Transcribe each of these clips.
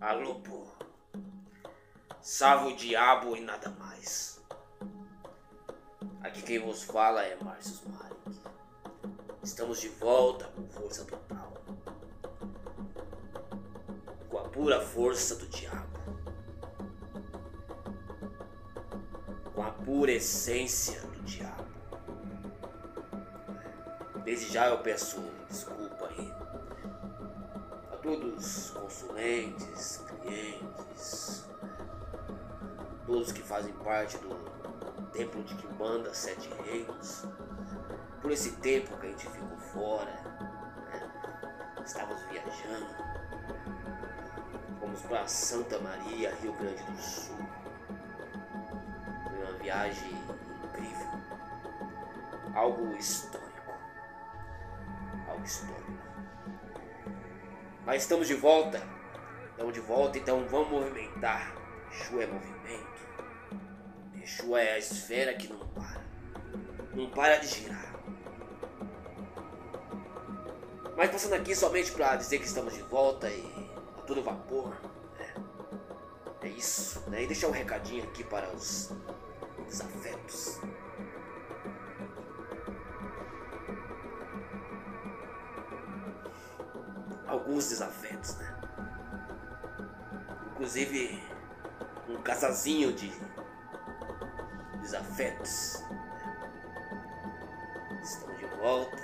Alô, pô. Salve o diabo e nada mais. Aqui quem vos fala é Márcio Malik. Estamos de volta com força total. Com a pura força do diabo. Com a pura essência do diabo. Desde já eu peço desculpa aí a todos consulentes, clientes, todos que fazem parte do templo de Kimbanda Sete Reinos, por esse tempo que a gente ficou fora, né? estávamos viajando, fomos para Santa Maria, Rio Grande do Sul. Foi uma viagem incrível, algo histórico, algo histórico. Mas estamos de volta, estamos de volta, então vamos movimentar. Exu é movimento. Exu é a esfera que não para. Não para de girar. Mas passando aqui somente para dizer que estamos de volta e a todo vapor. né? É isso, né? E deixar um recadinho aqui para os desafetos. Alguns desafetos, né? Inclusive um casazinho de desafetos. Estamos de volta.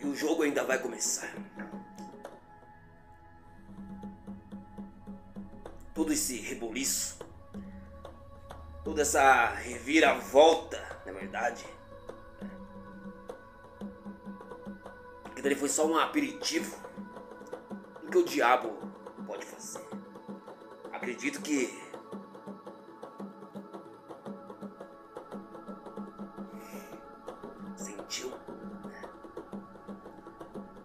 E o jogo ainda vai começar. Todo esse reboliço, toda essa reviravolta, na verdade. Aquilo ali foi só um aperitivo do que o diabo pode fazer. Acredito que. Sentiu. né?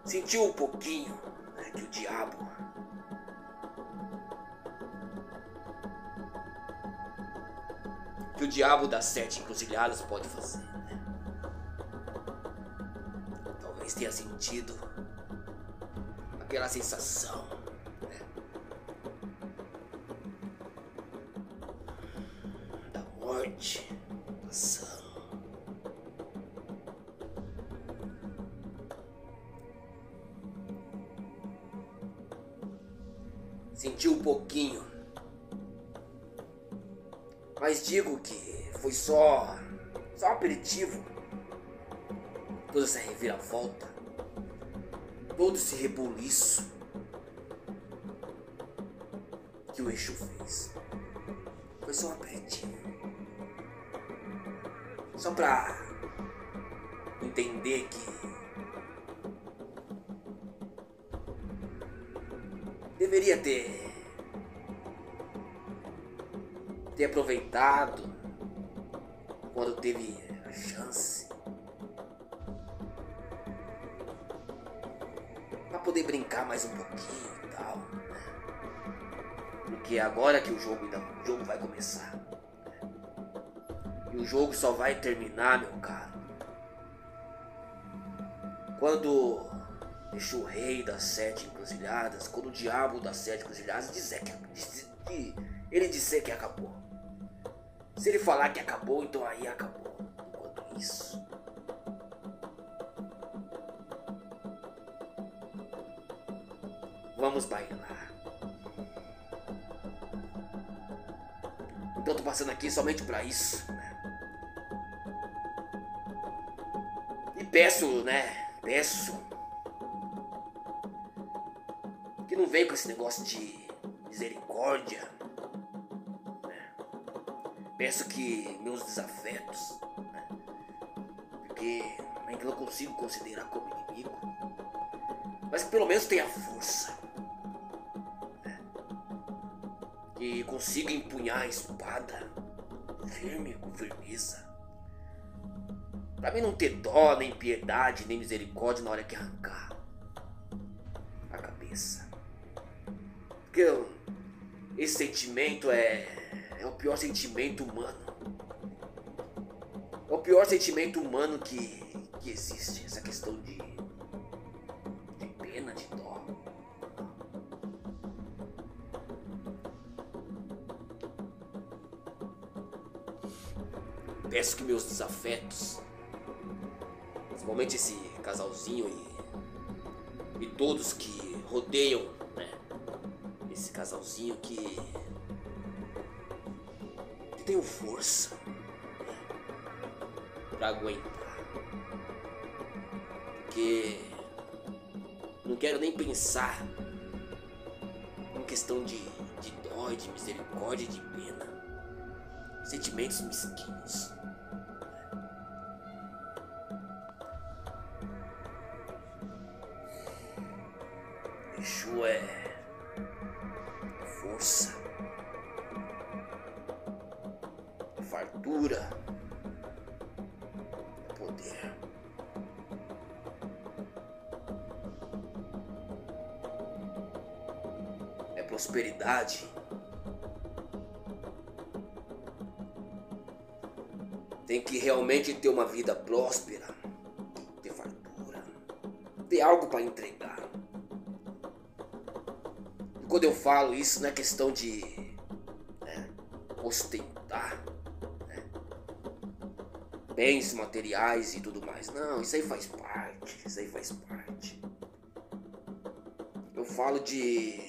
Sentiu um pouquinho né, que o diabo. Que o diabo das sete encruzilhadas pode fazer. né? Talvez tenha sentido aquela sensação. né? Da morte passando. Sentiu um pouquinho. Mas digo que foi só. só um aperitivo toda essa reviravolta, todo esse rebuliço que o Exu fez. Foi só um aperitivo. Só pra entender que deveria ter ter aproveitado quando teve a chance Pra poder brincar mais um pouquinho e tal. né? Porque agora que o jogo ainda, o jogo vai começar. E o jogo só vai terminar, meu caro. Quando deixa o rei das sete encruzilhadas, quando o diabo das sete encruzilhadas disser que, diz- que ele disser que acabou. Se ele falar que acabou, então aí acabou. Enquanto isso, Vamos bailar. Então tô passando aqui somente pra isso, né? E peço, né? Peço que não venha com esse negócio de misericórdia. Peço que meus desafetos, né? porque ainda não consigo considerar como inimigo, mas que pelo menos tenha força. né? Que consiga empunhar a espada firme, com firmeza. Pra mim não ter dó, nem piedade, nem misericórdia na hora que arrancar a cabeça. Porque eu- esse sentimento é, é o pior sentimento humano. É o pior sentimento humano que, que existe, essa questão de, de pena, de dó. Peço que meus desafetos, principalmente esse casalzinho e, e todos que rodeiam né, esse casalzinho que, tenham força pra aguentar. Porque não quero nem pensar em questão de, de dó, de misericórdia, de pena. Sentimentos mesquinhos. Exu é força, é poder. É prosperidade. Tem que realmente ter uma vida próspera, ter fartura, ter algo para entregar. E quando eu falo isso, não é questão de né, ostentar bens materiais e tudo mais. Não, isso aí faz parte. Isso aí faz parte. Eu falo de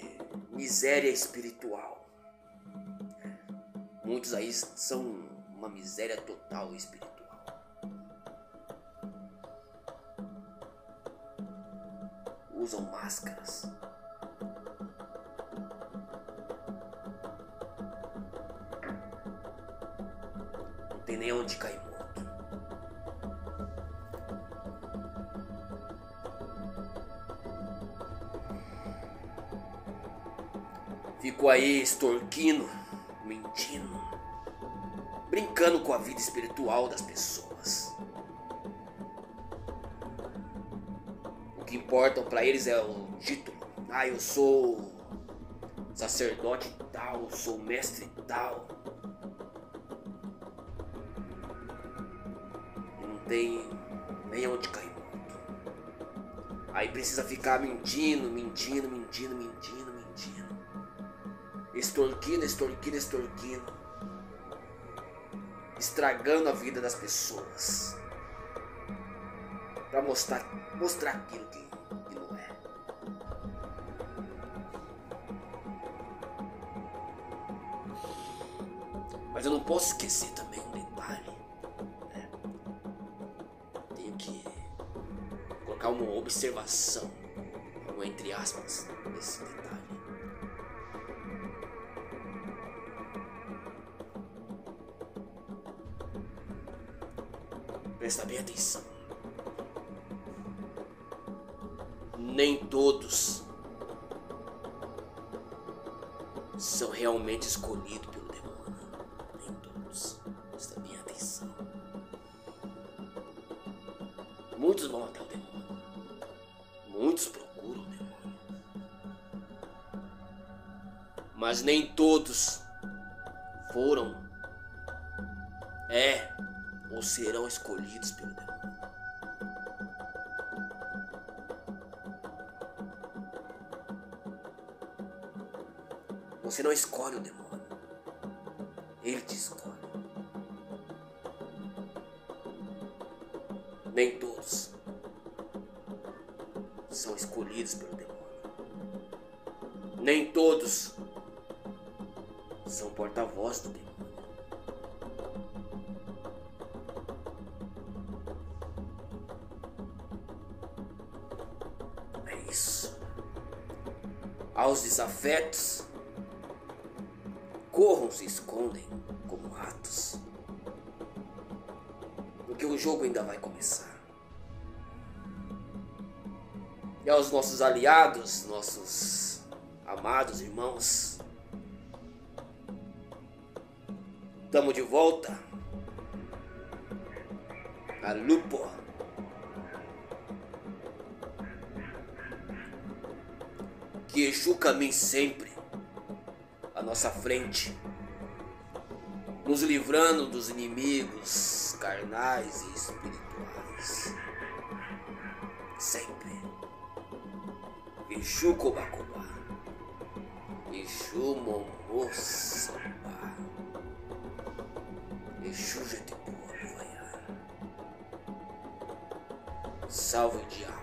miséria espiritual. Muitos aí são uma miséria total espiritual. Usam máscaras. Não tem nem onde cair Fico aí extorquindo, mentindo, brincando com a vida espiritual das pessoas. O que importa para eles é o título. Ah, eu sou sacerdote tal, eu sou mestre tal. Não tem nem onde cair. Aí precisa ficar mentindo, mentindo, mentindo, mentindo. Extorquindo, extorquindo, extorquindo estragando a vida das pessoas para mostrar mostrar aquilo que, que não é. Mas eu não posso esquecer também um detalhe. Né? Tenho que colocar uma observação, um entre aspas, nesse detalhe. Presta bem atenção. Nem todos são realmente escolhidos pelo demônio. Nem todos. Presta bem atenção. Muitos vão até o demônio. Muitos procuram o demônio. Mas nem todos foram. É ou serão escolhidos pelo demônio. Você não escolhe o demônio, ele te escolhe. Nem todos são escolhidos pelo demônio. Nem todos são porta-voz do demônio. Aos desafetos, corram se escondem como ratos. Porque o jogo ainda vai começar. E aos nossos aliados, nossos amados irmãos, estamos de volta. A Lupo. Que Exu caminhe sempre à nossa frente. nos livrando dos inimigos carnais e espirituais. Sempre. Exu Kobakoba. Exu Momô Samba. Exu Jetipua Salve o diabo.